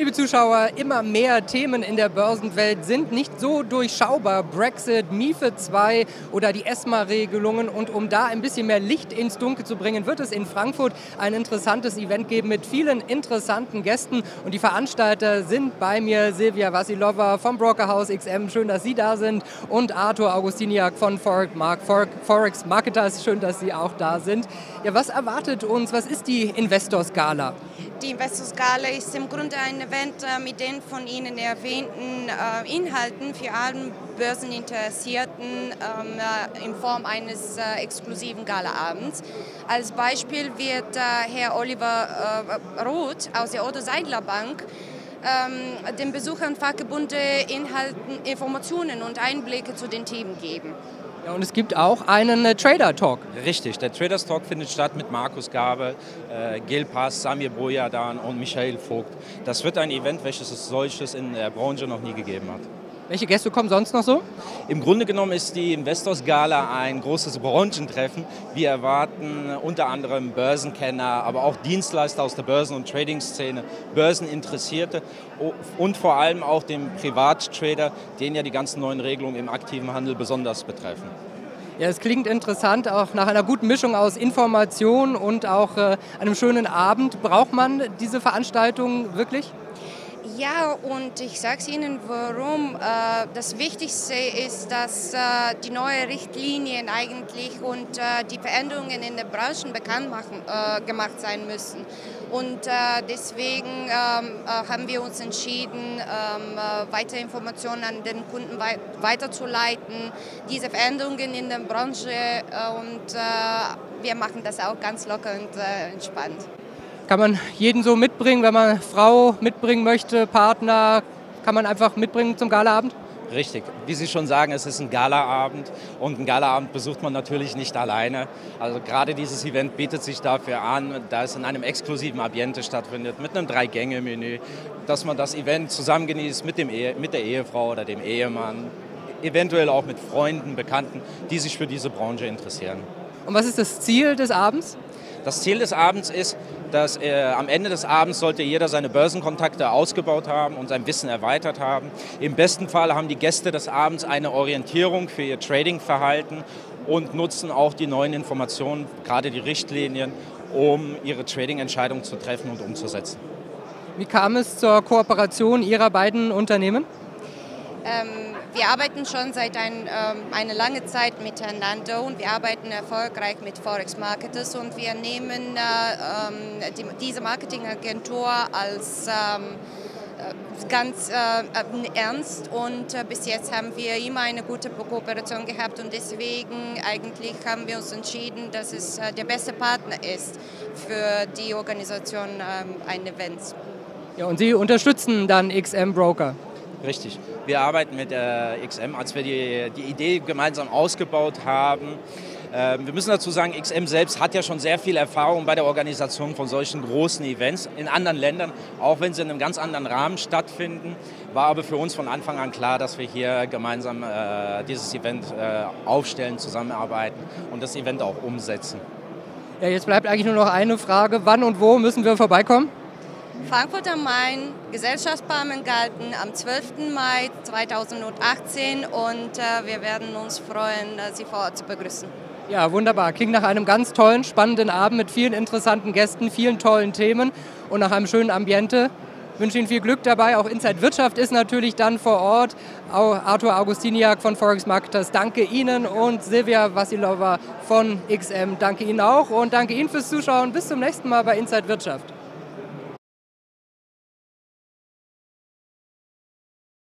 Liebe Zuschauer, immer mehr Themen in der Börsenwelt sind nicht so durchschaubar. Brexit, MIFID 2 oder die ESMA-Regelungen. Und um da ein bisschen mehr Licht ins Dunkel zu bringen, wird es in Frankfurt ein interessantes Event geben mit vielen interessanten Gästen. Und die Veranstalter sind bei mir Silvia Vassilova vom Brokerhaus XM. Schön, dass Sie da sind. Und Arthur Augustiniak von Forex Marketers. Schön, dass Sie auch da sind. Ja, was erwartet uns? Was ist die Investors Gala? Die Investors Gala ist im Grunde ein Event äh, mit den von Ihnen erwähnten äh, Inhalten für alle Börseninteressierten ähm, äh, in Form eines exklusiven Galaabends. Als Beispiel wird Herr Oliver Roth aus der Otto Seidler Bank ähm, den Besuchern fachgebundene Inhalten, Informationen und Einblicke zu den Themen geben. Ja, und es gibt auch einen äh, Trader Talk. Richtig, der Traders Talk findet statt mit Markus Gabe, äh, Gil Pass, Samir Bojadan und Michael Vogt. Das wird ein Event, welches es solches in der Branche noch nie gegeben hat. Welche Gäste kommen sonst noch so? Im Grunde genommen ist die Investors Gala ein großes Branchentreffen. Wir erwarten unter anderem Börsenkenner, aber auch Dienstleister aus der Börsen- und Trading-Szene, Börseninteressierte und vor allem auch den Privattrader, den ja die ganzen neuen Regelungen im aktiven Handel besonders betreffen. Ja, es klingt interessant, auch nach einer guten Mischung aus Information und auch äh, einem schönen Abend. Braucht man diese Veranstaltung wirklich? Ja, und ich sage Ihnen warum. Äh, das Wichtigste ist, dass äh, die neuen Richtlinien eigentlich und äh, die Veränderungen in den Branchen bekannt machen, gemacht sein müssen. Und deswegen ähm, haben wir uns entschieden, ähm, weitere Informationen an den Kunden weiterzuleiten, diese Veränderungen in der Branche und wir machen das auch ganz locker und entspannt. Kann man jeden so mitbringen, wenn man Frau mitbringen möchte, Partner, kann man einfach mitbringen zum Galaabend? Richtig. Wie Sie schon sagen, es ist ein Galaabend und einen Galaabend besucht man natürlich nicht alleine. Also gerade dieses Event bietet sich dafür an, da es in einem exklusiven Ambiente stattfindet, mit einem Drei-Gänge-Menü, dass man das Event zusammen genießt mit, dem Ehe, mit der Ehefrau oder dem Ehemann, eventuell auch mit Freunden, Bekannten, die sich für diese Branche interessieren. Und was ist das Ziel des Abends? Das Ziel des Abends ist, dass äh, am Ende des Abends sollte jeder seine Börsenkontakte ausgebaut haben und sein Wissen erweitert haben. Im besten Fall haben die Gäste des Abends eine Orientierung für ihr Tradingverhalten und nutzen auch die neuen Informationen, gerade die Richtlinien, um ihre Trading-Entscheidung zu treffen und umzusetzen. Wie kam es zur Kooperation Ihrer beiden Unternehmen? Ähm, wir arbeiten schon seit ein, ähm, einer langen Zeit miteinander und wir arbeiten erfolgreich mit Forex Marketers und wir nehmen äh, ähm, die, diese Marketingagentur als ähm, äh, ganz äh, äh, ernst und äh, bis jetzt haben wir immer eine gute Kooperation gehabt und deswegen eigentlich haben wir uns entschieden, dass es äh, der beste Partner ist für die Organisation ähm, eines Events. Ja, und Sie unterstützen dann XM Broker? Richtig. Wir arbeiten mit der XM, als wir die, die Idee gemeinsam ausgebaut haben. Ähm, wir müssen dazu sagen, XM selbst hat ja schon sehr viel Erfahrung bei der Organisation von solchen großen Events in anderen Ländern, auch wenn sie in einem ganz anderen Rahmen stattfinden. War aber für uns von Anfang an klar, dass wir hier gemeinsam äh, dieses Event äh, aufstellen, zusammenarbeiten und das Event auch umsetzen. Ja, jetzt bleibt eigentlich nur noch eine Frage. Wann und wo müssen wir vorbeikommen? Frankfurt am Main, Gesellschaftsbarmengarten am 12. Mai 2018 und äh, wir werden uns freuen, äh, Sie vor Ort zu begrüßen. Ja, wunderbar. Klingt nach einem ganz tollen, spannenden Abend mit vielen interessanten Gästen, vielen tollen Themen und nach einem schönen Ambiente. Ich wünsche Ihnen viel Glück dabei. Auch Inside Wirtschaft ist natürlich dann vor Ort. Arthur Augustiniak von Forex Marketers, danke Ihnen und Silvia Vassilova von XM, danke Ihnen auch und danke Ihnen fürs Zuschauen. Bis zum nächsten Mal bei Inside Wirtschaft.